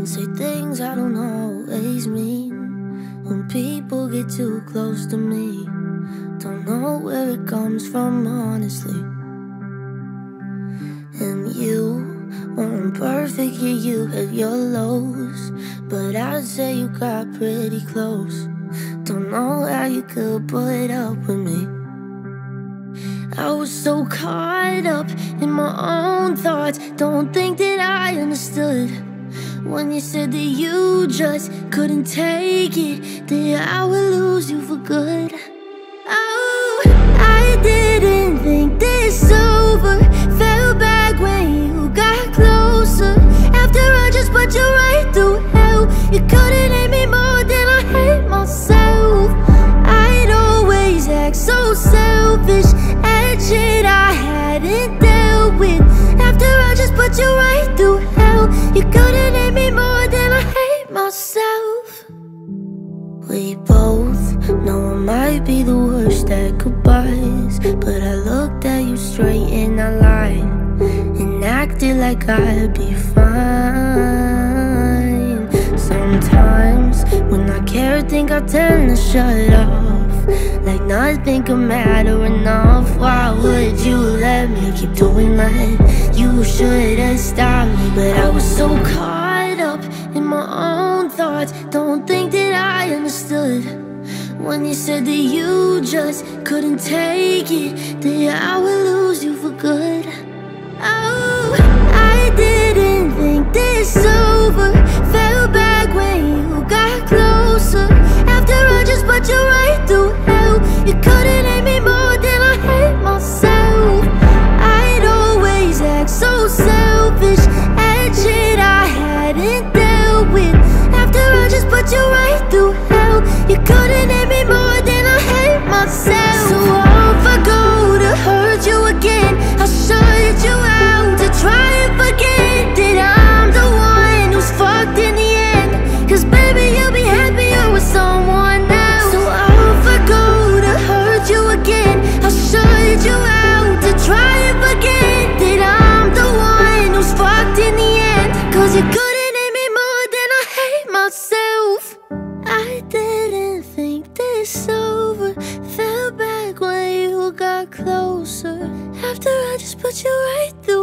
can say things I don't always mean. When people get too close to me, don't know where it comes from, honestly. And you weren't perfect, yeah, you had your lows. But I'd say you got pretty close. Don't know how you could put up with me. I was so caught up in my own thoughts. Don't think that I understood when you said that you just couldn't take it. That I would lose you for good. Oh, I didn't think this over. Fell back when you got closer. After I just put you right through hell, you couldn't hate me more than I hate myself. I'd always act so selfish We both know I might be the worst at goodbyes But I looked at you straight and I lied And acted like I'd be fine. Sometimes when I care, I think I tend to shut off. Like nothing could matter enough. Why would you let me keep doing that? You should have stopped me? But I was so caught up in my own thoughts. Don't think that I understood When you said that you just couldn't take it That I would lose you for good. Oh, I didn't think this over. Fell back when you got closer. After I just put you right through hell. You couldn't hate me more than I hate myself. I'd always act so selfish. At shit I hadn't After you're right closer. After I just put you right through